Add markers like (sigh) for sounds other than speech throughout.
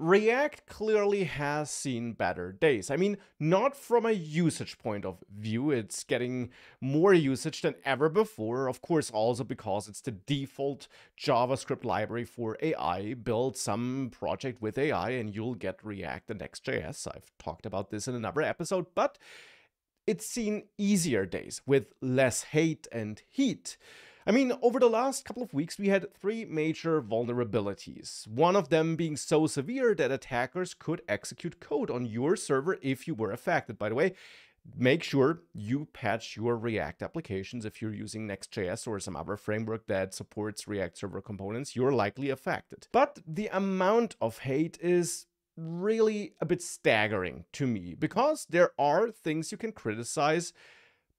React clearly has seen better days. I mean, not from a usage point of view, it's getting more usage than ever before. Of course, also because it's the default JavaScript library for AI. Build some project with AI and you'll get React and Next.js. I've talked about this in another episode, but it's seen easier days with less hate and heat. I mean, over the last couple of weeks, we had three major vulnerabilities. One of them being so severe that attackers could execute code on your server if you were affected. By the way, make sure you patch your React applications if you're using Next.js or some other framework that supports React server components, you're likely affected. But the amount of hate is really a bit staggering to me because there are things you can criticize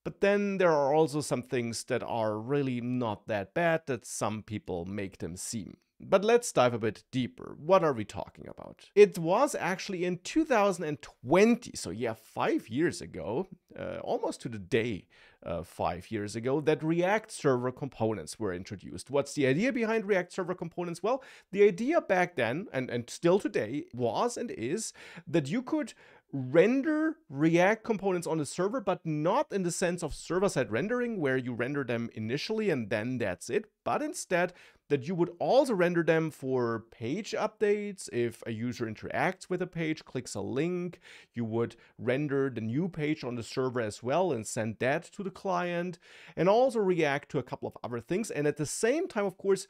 but then there are also some things that are really not that bad that some people make them seem. But let's dive a bit deeper. What are we talking about? It was actually in 2020, so yeah, five years ago, uh, almost to the day uh, five years ago, that React Server components were introduced. What's the idea behind React Server components? Well, the idea back then, and, and still today, was and is that you could render React components on the server, but not in the sense of server-side rendering, where you render them initially and then that's it, but instead that you would also render them for page updates. If a user interacts with a page, clicks a link, you would render the new page on the server as well and send that to the client, and also react to a couple of other things. And at the same time, of course,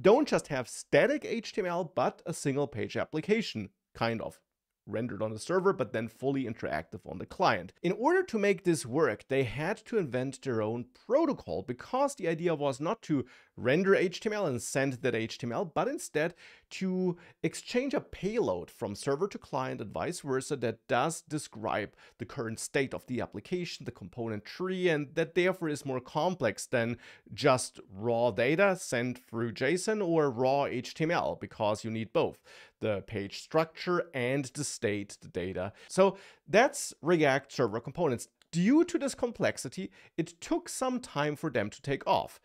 don't just have static HTML, but a single page application, kind of rendered on the server, but then fully interactive on the client. In order to make this work, they had to invent their own protocol because the idea was not to render HTML and send that HTML, but instead to exchange a payload from server to client and vice versa that does describe the current state of the application, the component tree, and that therefore is more complex than just raw data sent through JSON or raw HTML, because you need both the page structure and the state, the data. So that's React Server Components. Due to this complexity, it took some time for them to take off.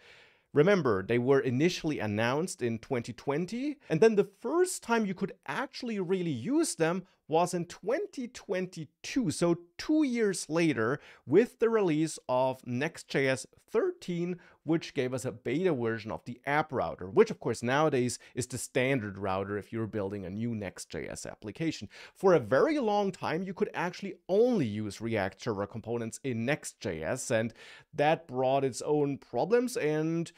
Remember, they were initially announced in 2020, and then the first time you could actually really use them was in 2022, so two years later, with the release of Next.js 13, which gave us a beta version of the app router, which of course nowadays is the standard router if you're building a new Next.js application. For a very long time, you could actually only use React Server components in Next.js, and that brought its own problems and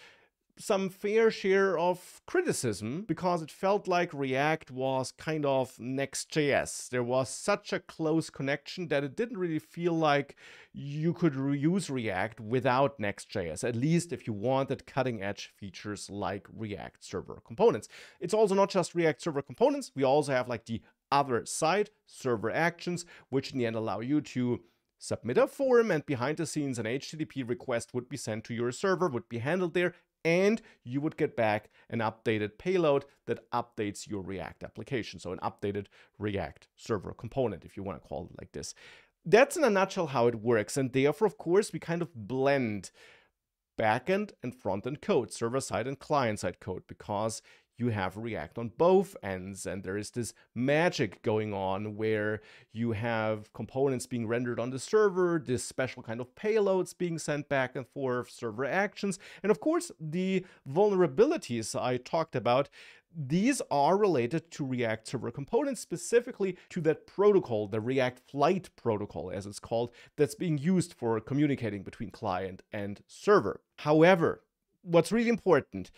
some fair share of criticism because it felt like React was kind of Next.js. There was such a close connection that it didn't really feel like you could reuse React without Next.js, at least if you wanted cutting edge features like React Server Components. It's also not just React Server Components, we also have like the other side, server actions, which in the end allow you to submit a form and behind the scenes an HTTP request would be sent to your server, would be handled there, and you would get back an updated payload that updates your React application. So an updated React server component, if you want to call it like this. That's in a nutshell how it works. And therefore, of course, we kind of blend backend and front-end code, server-side and client-side code, because you have React on both ends, and there is this magic going on where you have components being rendered on the server, this special kind of payloads being sent back and forth, server actions, and of course, the vulnerabilities I talked about. These are related to React Server Components, specifically to that protocol, the React Flight protocol, as it's called, that's being used for communicating between client and server. However, what's really important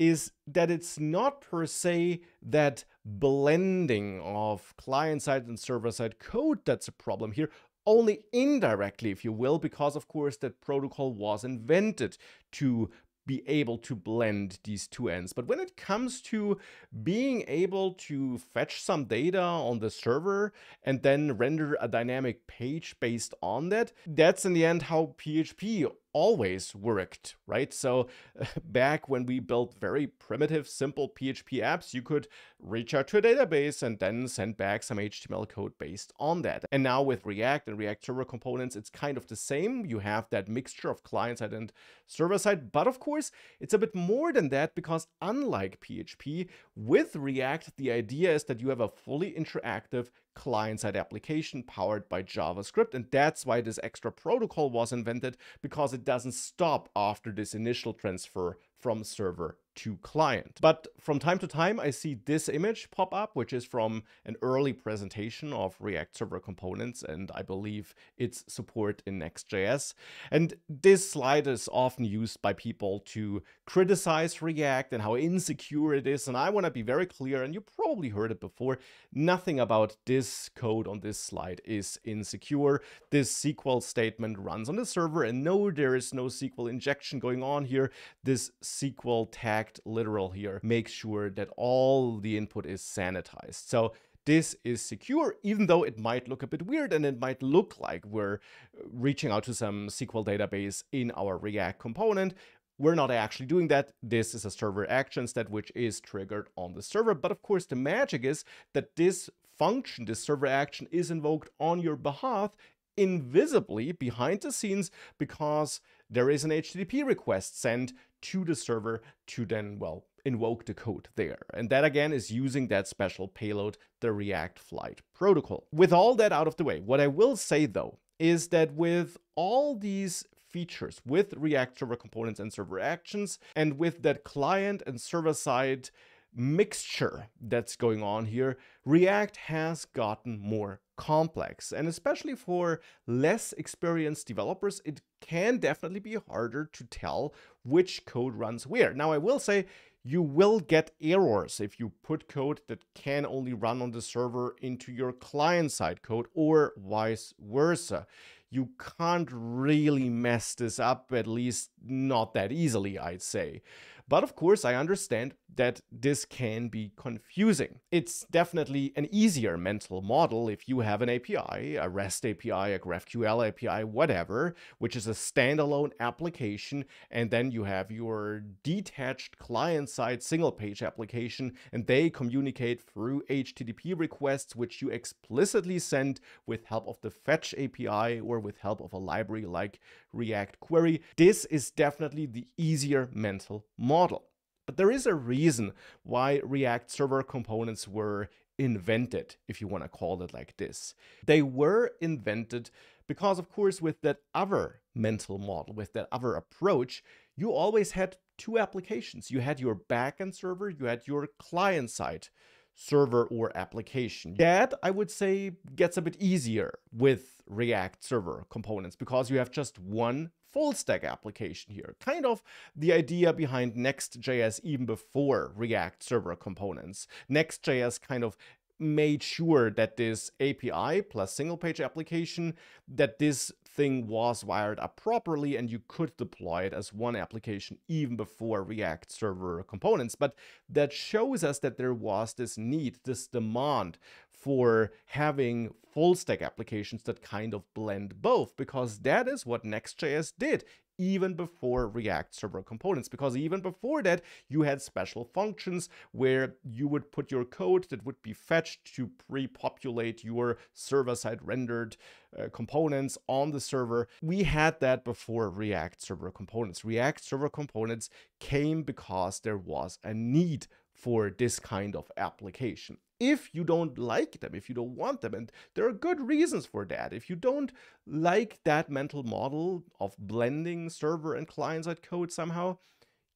is that it's not per se that blending of client-side and server-side code that's a problem here, only indirectly, if you will, because of course that protocol was invented to be able to blend these two ends. But when it comes to being able to fetch some data on the server and then render a dynamic page based on that, that's in the end how PHP always worked, right? So (laughs) back when we built very primitive, simple PHP apps, you could reach out to a database and then send back some HTML code based on that. And now with React and React Server components, it's kind of the same. You have that mixture of client side and server side, but of course, it's a bit more than that because unlike PHP, with React, the idea is that you have a fully interactive client-side application powered by JavaScript. And that's why this extra protocol was invented, because it doesn't stop after this initial transfer from server to client. But from time to time, I see this image pop up, which is from an early presentation of React Server Components, and I believe its support in Next.js. And this slide is often used by people to criticize React and how insecure it is. And I want to be very clear, and you probably heard it before, nothing about this code on this slide is insecure. This SQL statement runs on the server, and no, there is no SQL injection going on here. This SQL tagged literal here make sure that all the input is sanitized. So this is secure, even though it might look a bit weird and it might look like we're uh, reaching out to some SQL database in our React component. We're not actually doing that. This is a server action that which is triggered on the server. But of course, the magic is that this function, this server action is invoked on your behalf invisibly behind the scenes because there is an HTTP request sent to the server to then, well, invoke the code there. And that again is using that special payload, the React Flight protocol. With all that out of the way, what I will say though is that with all these features with React Server Components and Server Actions, and with that client and server side mixture that's going on here, React has gotten more complex. And especially for less experienced developers, it can definitely be harder to tell which code runs where. Now, I will say you will get errors if you put code that can only run on the server into your client-side code or vice versa. You can't really mess this up, at least not that easily, I'd say. But of course, I understand that this can be confusing. It's definitely an easier mental model if you have an API, a REST API, a GraphQL API, whatever, which is a standalone application, and then you have your detached client-side single-page application, and they communicate through HTTP requests, which you explicitly send with help of the Fetch API or with help of a library like React Query. This is definitely the easier mental model model. But there is a reason why React Server components were invented, if you want to call it like this. They were invented because, of course, with that other mental model, with that other approach, you always had two applications. You had your backend server, you had your client side server or application. That, I would say, gets a bit easier with React Server components because you have just one full stack application here. Kind of the idea behind Next.js even before React Server components. Next.js kind of made sure that this API plus single page application, that this thing was wired up properly and you could deploy it as one application even before React Server components. But that shows us that there was this need, this demand for having full stack applications that kind of blend both, because that is what Next.js did even before React Server Components, because even before that, you had special functions where you would put your code that would be fetched to pre-populate your server-side rendered uh, components on the server. We had that before React Server Components. React Server Components came because there was a need for this kind of application if you don't like them, if you don't want them. And there are good reasons for that. If you don't like that mental model of blending server and client side code somehow,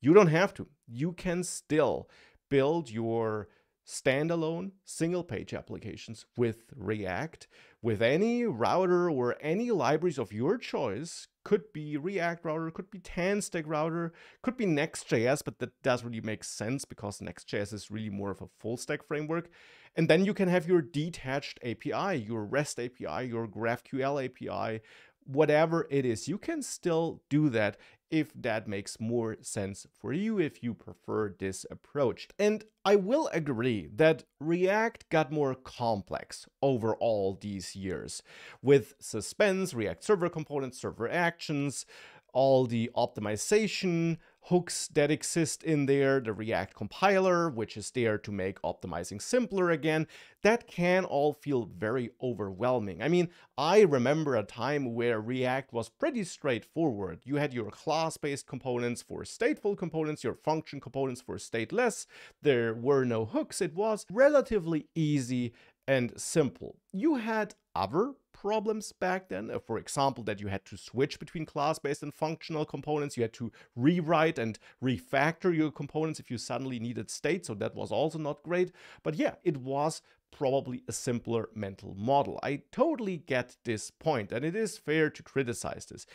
you don't have to. You can still build your standalone single page applications with React with any router or any libraries of your choice. Could be React router, could be Tanstack router, could be Next.js, but that doesn't really make sense because Next.js is really more of a full stack framework. And then you can have your detached API, your REST API, your GraphQL API, whatever it is. You can still do that if that makes more sense for you, if you prefer this approach. And I will agree that React got more complex over all these years with suspense, React server components, server actions, all the optimization hooks that exist in there, the React compiler, which is there to make optimizing simpler again, that can all feel very overwhelming. I mean, I remember a time where React was pretty straightforward. You had your class-based components for stateful components, your function components for stateless. There were no hooks. It was relatively easy and simple. You had other problems back then. Uh, for example, that you had to switch between class-based and functional components. You had to rewrite and refactor your components if you suddenly needed state. So that was also not great. But yeah, it was probably a simpler mental model. I totally get this point, and it is fair to criticize this.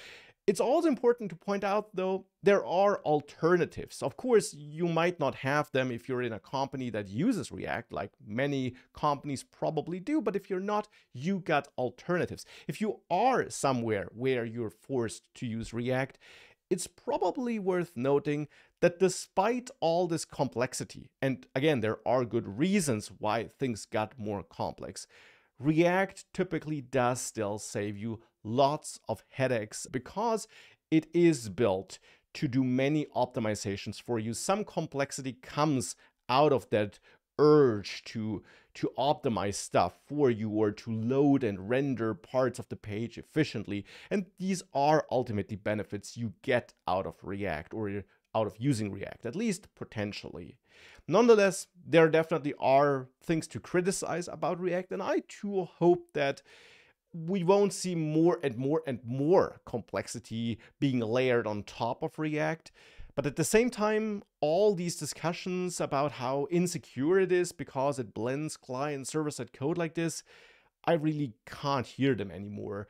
It's also important to point out, though, there are alternatives. Of course, you might not have them if you're in a company that uses React, like many companies probably do, but if you're not, you got alternatives. If you are somewhere where you're forced to use React, it's probably worth noting that despite all this complexity, and again, there are good reasons why things got more complex, React typically does still save you lots of headaches because it is built to do many optimizations for you. Some complexity comes out of that urge to to optimize stuff for you or to load and render parts of the page efficiently and these are ultimately benefits you get out of react or out of using react at least potentially nonetheless there definitely are things to criticize about react and i too hope that we won't see more and more and more complexity being layered on top of React. But at the same time, all these discussions about how insecure it is because it blends client server-side code like this, I really can't hear them anymore.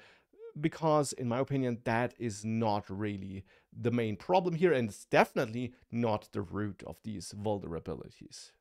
Because, in my opinion, that is not really the main problem here, and it's definitely not the root of these vulnerabilities.